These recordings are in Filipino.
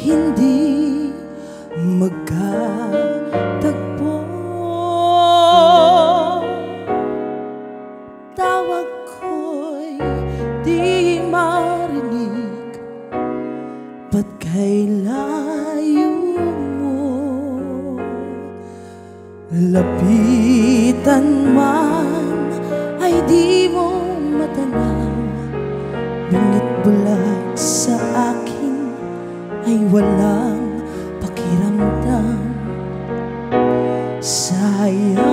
hindi magkatagpo. Tawag ko'y di marinig Ba't kailayo mo? Lapitan man ay di mo ay walang pakiramdam. Sayang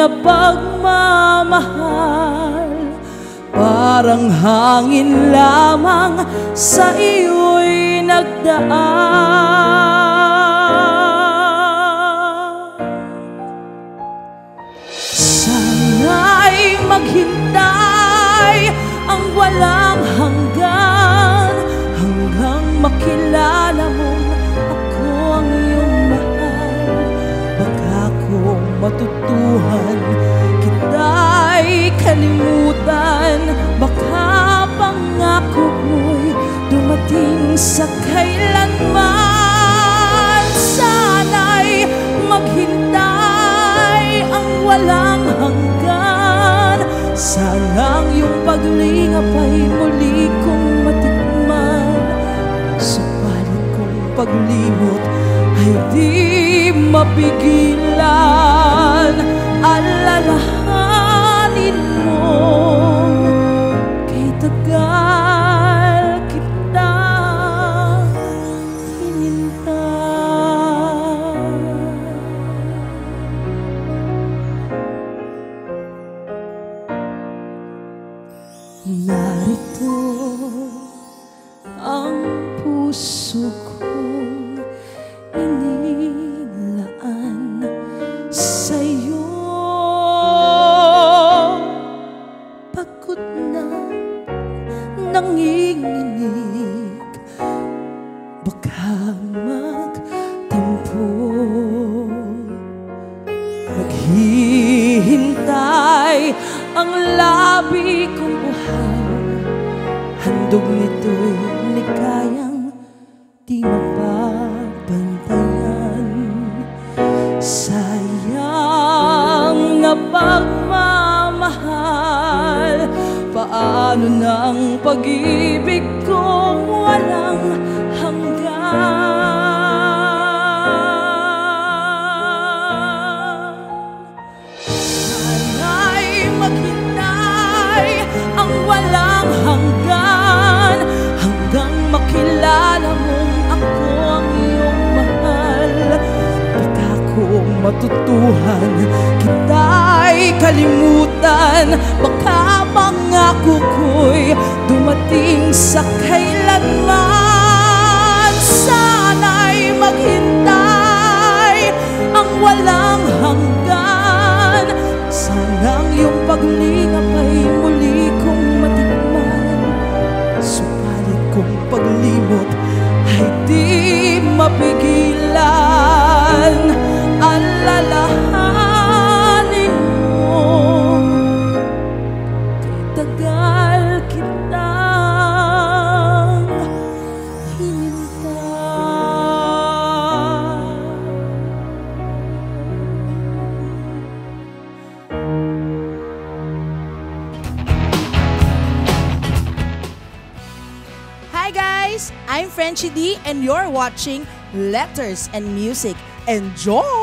na pagmamahal Parang hangin lamang sa iyo'y nagdaan. Sana'y maghintay ang walang hanggan paglimot ay di mapigilan. Alalahanin mo kay tagal kita hinintay Narito ang puso kong inilaan sa'yo. Pagod na nanginginig Baka magtampo pagmamahal. Paano ng pag-ibig kong walang hanggan? Sana'y maghintay ang walang hanggan. Hanggang makilala mong ako ang iyong mahal. Baka kung matutuhan kalimutan Baka pangako ko'y dumating sa kailanman. Sana'y maghintay ang walang hanggan. Sanang yung paglingap ay muli kong matikman. Subalit kung paglimot ay di mapigilan guys, I'm Frenchie D and you're watching Letters and Music. Enjoy!